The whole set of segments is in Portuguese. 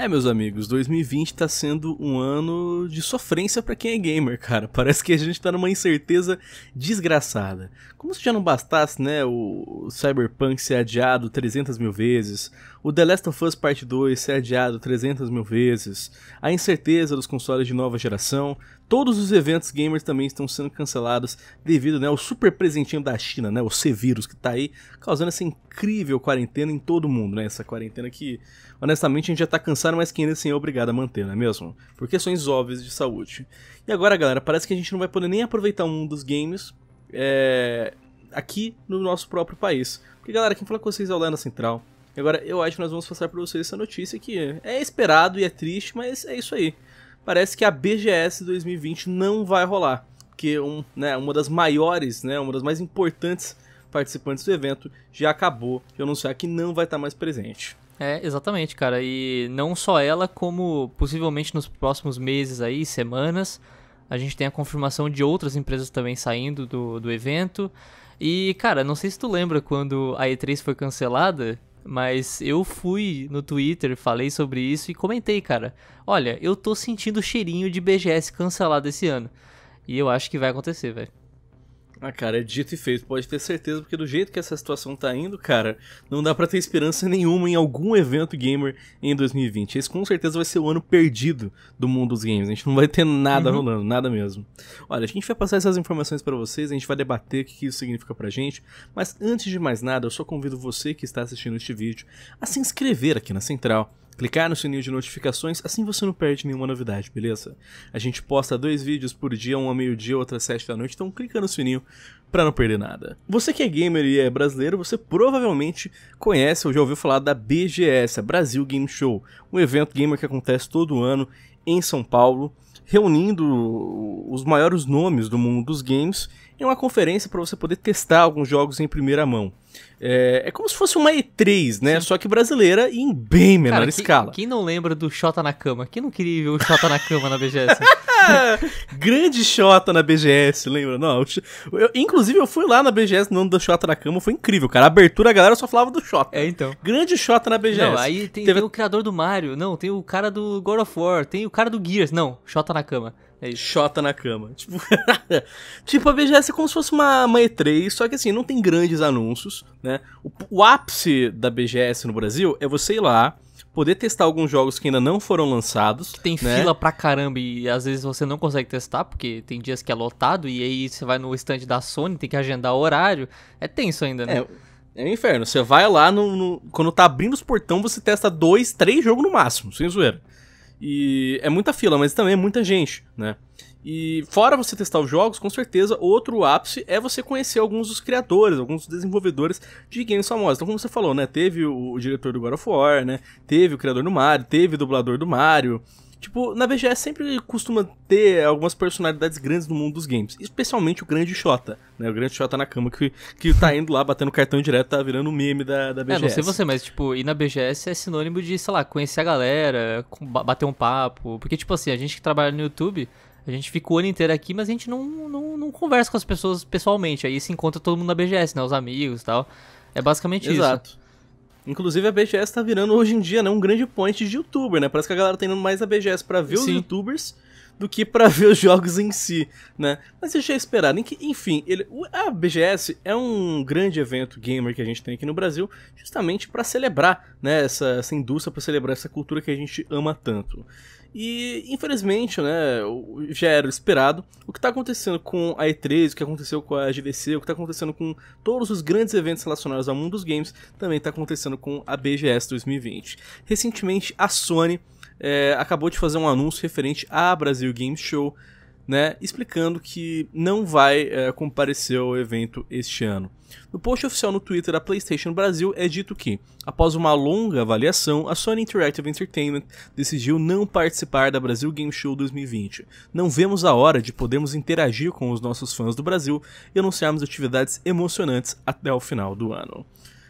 É, meus amigos, 2020 tá sendo um ano de sofrência para quem é gamer, cara. Parece que a gente tá numa incerteza desgraçada. Como se já não bastasse, né, o Cyberpunk ser adiado 300 mil vezes, o The Last of Us Part 2 ser adiado 300 mil vezes, a incerteza dos consoles de nova geração, todos os eventos gamers também estão sendo cancelados devido né, ao super presentinho da China, né, o C-Vírus, que tá aí causando essa incrível quarentena em todo mundo, né, essa quarentena que, honestamente, a gente já tá cansado, mas que ainda assim é obrigado a manter, não é mesmo? Por questões óbvias de saúde. E agora, galera, parece que a gente não vai poder nem aproveitar mundo dos games é, aqui no nosso próprio país. Porque, galera, quem fala com vocês é o Lena Central. Agora, eu acho que nós vamos passar para vocês essa notícia que é esperado e é triste, mas é isso aí. Parece que a BGS 2020 não vai rolar, porque um, né, uma das maiores, né, uma das mais importantes participantes do evento já acabou de anunciar que não vai estar mais presente. É, exatamente, cara. E não só ela, como possivelmente nos próximos meses aí, semanas, a gente tem a confirmação de outras empresas também saindo do, do evento. E, cara, não sei se tu lembra quando a E3 foi cancelada, mas eu fui no Twitter, falei sobre isso e comentei, cara. Olha, eu tô sentindo o cheirinho de BGS cancelado esse ano. E eu acho que vai acontecer, velho. Ah, cara, é dito e feito, pode ter certeza, porque do jeito que essa situação tá indo, cara, não dá para ter esperança nenhuma em algum evento gamer em 2020. Esse com certeza vai ser o ano perdido do mundo dos games. A gente não vai ter nada uhum. rolando, nada mesmo. Olha, a gente vai passar essas informações para vocês, a gente vai debater o que isso significa pra gente, mas antes de mais nada, eu só convido você que está assistindo este vídeo a se inscrever aqui na Central clicar no sininho de notificações, assim você não perde nenhuma novidade, beleza? A gente posta dois vídeos por dia, um ao meio-dia, outro às sete da noite, então clica no sininho para não perder nada. Você que é gamer e é brasileiro, você provavelmente conhece ou já ouviu falar da BGS, a Brasil Game Show, um evento gamer que acontece todo ano em São Paulo, reunindo os maiores nomes do mundo dos games em uma conferência para você poder testar alguns jogos em primeira mão. É, é como se fosse uma E3, né? Sim. Só que brasileira e em bem menor Cara, escala. Quem não lembra do Xota na cama? Quem não queria ver o Xota na cama na BGS? Grande Xota na BGS, lembra? Não, eu, inclusive eu fui lá na BGS no ano do Xota na cama, foi incrível, cara. A abertura a galera só falava do Xota. É, então. Grande Xota na BGS. Não, aí tem, Teve... tem o criador do Mario, não, tem o cara do God of War, tem o cara do Gears, não, Xota na cama. É isso. Xota na cama. Tipo, tipo, a BGS é como se fosse uma, uma E3, só que assim, não tem grandes anúncios, né? O, o ápice da BGS no Brasil é você ir lá, poder testar alguns jogos que ainda não foram lançados. Tem né? fila pra caramba e às vezes você não consegue testar, porque tem dias que é lotado e aí você vai no stand da Sony, tem que agendar horário. É tenso ainda, né? É, é um inferno. Você vai lá, no, no, quando tá abrindo os portão, você testa dois, três jogos no máximo, sem zoeira. E é muita fila, mas também é muita gente, né? E fora você testar os jogos, com certeza outro ápice é você conhecer alguns dos criadores, alguns desenvolvedores de games famosos. Então, como você falou, né? Teve o, o diretor do God of War, né? Teve o criador do Mario, teve o dublador do Mario. Tipo, na BGS sempre costuma ter algumas personalidades grandes no mundo dos games. Especialmente o grande Xota, né? O grande Xota na cama que, que tá indo lá batendo cartão direto, tá virando meme da, da BGS. É, não sei você, mas, tipo, ir na BGS é sinônimo de, sei lá, conhecer a galera, bater um papo. Porque, tipo assim, a gente que trabalha no YouTube, a gente fica o ano inteiro aqui, mas a gente não, não, não conversa com as pessoas pessoalmente. Aí se encontra todo mundo na BGS, né? Os amigos e tal. É basicamente Exato. isso. Exato. Inclusive a BGS tá virando hoje em dia né, um grande point de youtuber, né? Parece que a galera tá indo mais a BGS pra ver Sim. os youtubers do que para ver os jogos em si, né? Mas deixa eu esperar. Enfim, ele, a BGS é um grande evento gamer que a gente tem aqui no Brasil, justamente para celebrar, né, essa, essa indústria, para celebrar essa cultura que a gente ama tanto. E, infelizmente, né, já era esperado. O que está acontecendo com a E3, o que aconteceu com a GDC, o que está acontecendo com todos os grandes eventos relacionados ao mundo dos games, também está acontecendo com a BGS 2020. Recentemente, a Sony é, acabou de fazer um anúncio referente à Brasil Game Show, né, explicando que não vai é, comparecer ao evento este ano. No post oficial no Twitter da PlayStation Brasil é dito que, após uma longa avaliação, a Sony Interactive Entertainment decidiu não participar da Brasil Game Show 2020. Não vemos a hora de podermos interagir com os nossos fãs do Brasil e anunciarmos atividades emocionantes até o final do ano.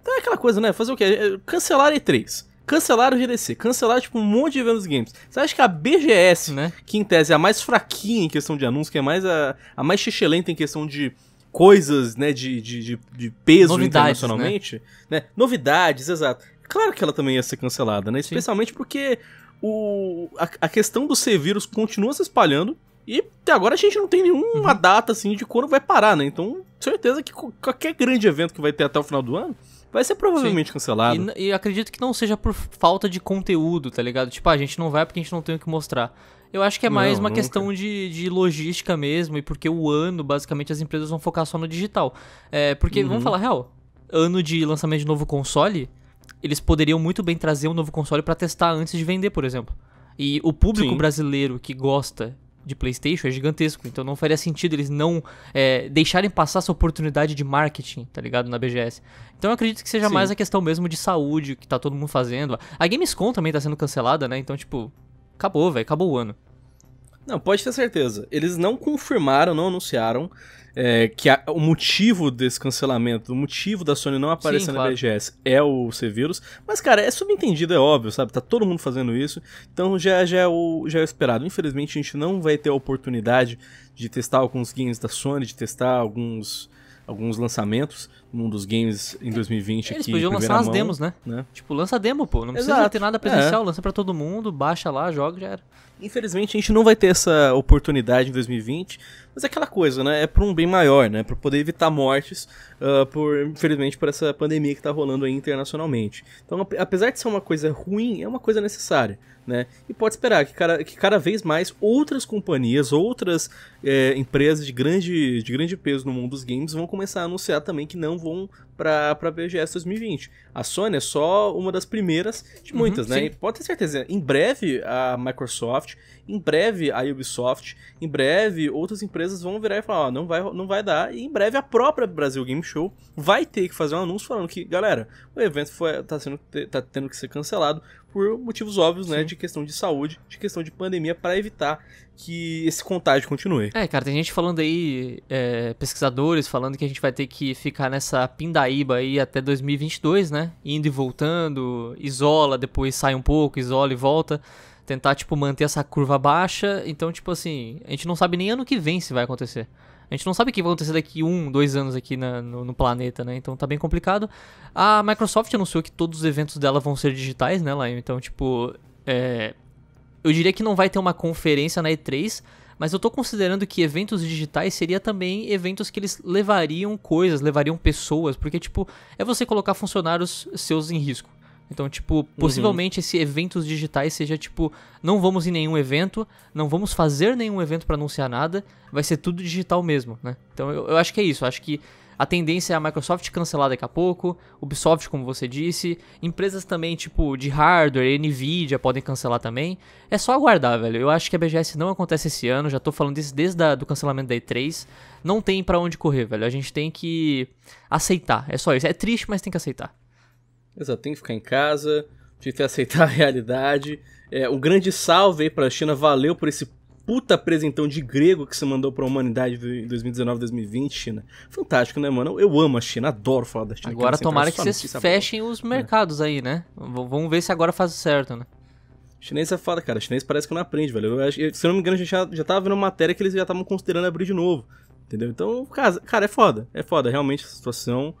Então é aquela coisa, né? Fazer o quê? É, cancelar E3 cancelaram o GDC, cancelaram tipo um monte de eventos games. Você acha que a BGS, né, que em tese é a mais fraquinha em questão de anúncio, que é mais a, a mais xixelenta em questão de coisas, né, de, de, de, de peso Novidades, internacionalmente, né? né? Novidades, exato. Claro que ela também ia ser cancelada, né? Especialmente Sim. porque o, a, a questão do C-Vírus continua se espalhando. E até agora a gente não tem nenhuma uhum. data assim de quando vai parar, né? Então, certeza que qualquer grande evento que vai ter até o final do ano vai ser provavelmente Sim. cancelado. E, e, acredito que não seja por falta de conteúdo, tá ligado? Tipo, ah, a gente não vai porque a gente não tem o que mostrar. Eu acho que é mais não, uma nunca. questão de, de logística mesmo, e porque o ano, basicamente, as empresas vão focar só no digital. É, porque, uhum. vamos falar real, ano de lançamento de novo console, eles poderiam muito bem trazer um novo console para testar antes de vender, por exemplo. E o público Sim. brasileiro que gosta de PlayStation é gigantesco, então não faria sentido eles não é, deixarem passar essa oportunidade de marketing, tá ligado? Na BGS. Então eu acredito que seja Sim. mais a questão mesmo de saúde que tá todo mundo fazendo. A Gamescom também tá sendo cancelada, né? Então, tipo, acabou, velho, acabou o ano. Não, pode ter certeza. Eles não confirmaram, não anunciaram é, que a, o motivo desse cancelamento, o motivo da Sony não aparecer Sim, na claro. BGS é o C-Vírus. Mas, cara, é subentendido, é óbvio, sabe? Tá todo mundo fazendo isso. Então já, já, é o, já é o esperado. Infelizmente, a gente não vai ter a oportunidade de testar alguns games da Sony, de testar alguns alguns lançamentos num dos games em 2020 Eles aqui. Eles podiam lançar as demos, né? né? Tipo, lança demo, pô. Não precisa ter nada presencial, é. lança para todo mundo, baixa lá, joga já era. Infelizmente a gente não vai ter essa oportunidade em 2020, mas é aquela coisa, né? É para um bem maior, né? Para poder evitar mortes, uh, por infelizmente por essa pandemia que tá rolando aí internacionalmente. Então, apesar de ser uma coisa ruim, é uma coisa necessária né? E pode esperar que cada, que cada vez mais outras companhias, outras é, empresas de grande, de grande peso no mundo dos games vão começar a anunciar também que não vão para a BGS 2020. A Sony é só uma das primeiras de uhum, muitas, uhum, né? E pode ter certeza, em breve a Microsoft, em breve a Ubisoft, em breve outras empresas vão virar e falar, ó, não vai, não vai dar, e em breve a própria Brasil Game Show vai ter que fazer um anúncio falando que, galera, o evento foi, tá, sendo, tá tendo que ser cancelado por motivos óbvios, né, Sim. né, de questão de saúde, de questão de pandemia, para evitar que esse contágio continue. É, cara, tem gente falando aí, é, pesquisadores falando que a gente vai ter que ficar nessa pindaíba aí até 2022, né, indo e voltando, isola, depois sai um pouco, isola e volta, tentar, tipo, manter essa curva baixa, então, tipo assim, a gente não sabe nem ano que vem se vai acontecer. A gente não sabe o que vai acontecer daqui um, dois anos aqui na, no, no, planeta, né? Então tá bem complicado. A Microsoft anunciou que todos os eventos dela vão ser digitais, né, Laio? Então, tipo, é... eu diria que não vai ter uma conferência na E3, mas eu tô considerando que eventos digitais seria também eventos que eles levariam coisas, levariam pessoas, porque, tipo, é você colocar funcionários seus em risco. Então, tipo, uhum. possivelmente uhum. esse eventos digitais seja tipo, não vamos em nenhum evento, não vamos fazer nenhum evento para anunciar nada, vai ser tudo digital mesmo, né? Então eu, eu acho que é isso, eu acho que a tendência é a Microsoft cancelar daqui a pouco, Ubisoft, como você disse, empresas também tipo de hardware, Nvidia podem cancelar também. É só aguardar, velho. Eu acho que a BGS não acontece esse ano, já tô falando disso desde o cancelamento da E3. Não tem para onde correr, velho. A gente tem que aceitar. É só isso. É triste, mas tem que aceitar. Exato, tem que ficar em casa, tem que aceitar a realidade. É, um grande salve aí pra China, valeu por esse puta apresentão de grego que você mandou pra humanidade em 2019, 2020, China. Fantástico, né, mano? Eu amo a China, adoro falar da China. Agora tomara que vocês fechem os mercados é. aí, né? V vamos ver se agora faz certo, né? Chinês é foda, cara. Chinês parece que não aprende, velho. Eu, se eu não me engano, a gente já, já tava vendo matéria que eles já estavam considerando abrir de novo. Entendeu? Então, cara, cara, é foda. É foda, realmente, a situação.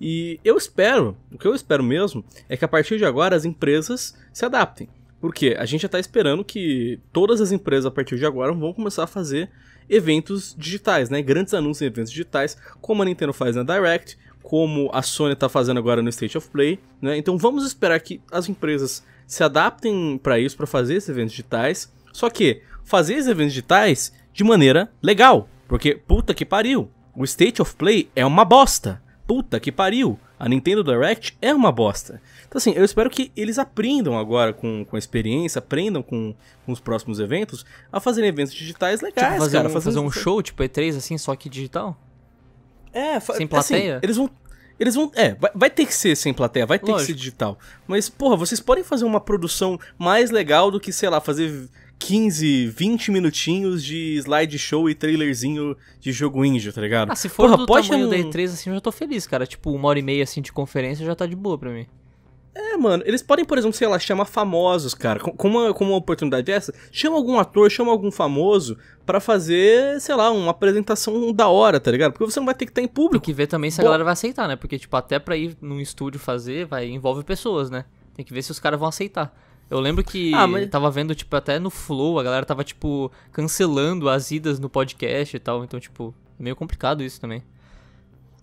E eu espero, o que eu espero mesmo, é que a partir de agora as empresas se adaptem. Porque a gente já está esperando que todas as empresas a partir de agora vão começar a fazer eventos digitais, né? Grandes anúncios em eventos digitais, como a Nintendo faz na Direct, como a Sony está fazendo agora no State of Play, né? Então vamos esperar que as empresas se adaptem para isso, para fazer esses eventos digitais. Só que fazer esses eventos digitais de maneira legal, porque puta que pariu, o State of Play é uma bosta puta que pariu, a Nintendo Direct é uma bosta. Então, assim, eu espero que eles aprendam agora com, com a experiência, aprendam com, com os próximos eventos, a fazer eventos digitais legais, tipo, fazer cara. Um, fazer, fazer um show, tipo E3, assim, só que digital? É, sem assim, plateia? Assim, eles vão. Eles vão. É, vai, vai, ter que ser sem plateia, vai ter Lógico. que ser digital. Mas, porra, vocês podem fazer uma produção mais legal do que, sei lá, fazer 15, 20 minutinhos de slideshow e trailerzinho de jogo indie, tá ligado? Ah, se for Porra, do pode tamanho um... da E3, assim, eu já tô feliz, cara. Tipo, uma hora e meia, assim, de conferência já tá de boa pra mim. É, mano, eles podem, por exemplo, sei lá, chamar famosos, cara. Com uma, com uma oportunidade dessa, chama algum ator, chama algum famoso para fazer, sei lá, uma apresentação da hora, tá ligado? Porque você não vai ter que estar em público. Tem que ver também se a galera vai aceitar, né? Porque, tipo, até pra ir num estúdio fazer, vai envolve pessoas, né? Tem que ver se os caras vão aceitar. Eu lembro que ah, mas... tava vendo, tipo, até no Flow, a galera tava, tipo, cancelando as idas no podcast e tal. Então, tipo, meio complicado isso também.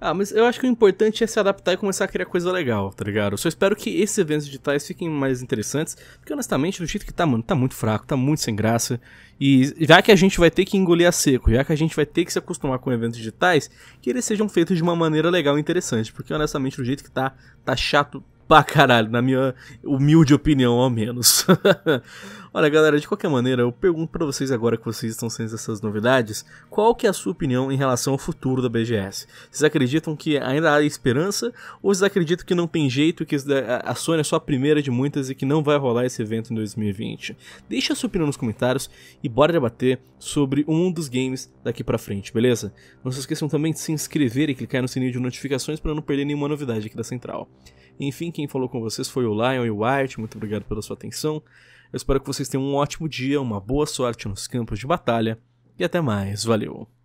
Ah, mas eu acho que o importante é se adaptar e começar a criar coisa legal, tá ligado? Eu só espero que esses eventos digitais fiquem mais interessantes, porque honestamente, do jeito que tá, mano, tá muito fraco, tá muito sem graça. E já que a gente vai ter que engolir a seco, já que a gente vai ter que se acostumar com eventos digitais, que eles sejam feitos de uma maneira legal e interessante, porque honestamente, do jeito que tá, tá chato pra caralho, na minha humilde opinião, ao menos. Olha, galera, de qualquer maneira, eu pergunto para vocês agora que vocês estão sendo essas novidades, qual que é a sua opinião em relação ao futuro da BGS? Vocês acreditam que ainda há esperança ou vocês acreditam que não tem jeito, que a Sony é só a primeira de muitas e que não vai rolar esse evento em 2020? Deixa a sua opinião nos comentários e bora debater sobre um dos games daqui para frente, beleza? Não se esqueçam também de se inscrever e clicar no sininho de notificações para não perder nenhuma novidade aqui da Central. Enfim, quem falou com vocês foi o Lion e o Art, muito obrigado pela sua atenção. Eu espero que vocês tenham um ótimo dia, uma boa sorte nos campos de batalha e até mais. Valeu!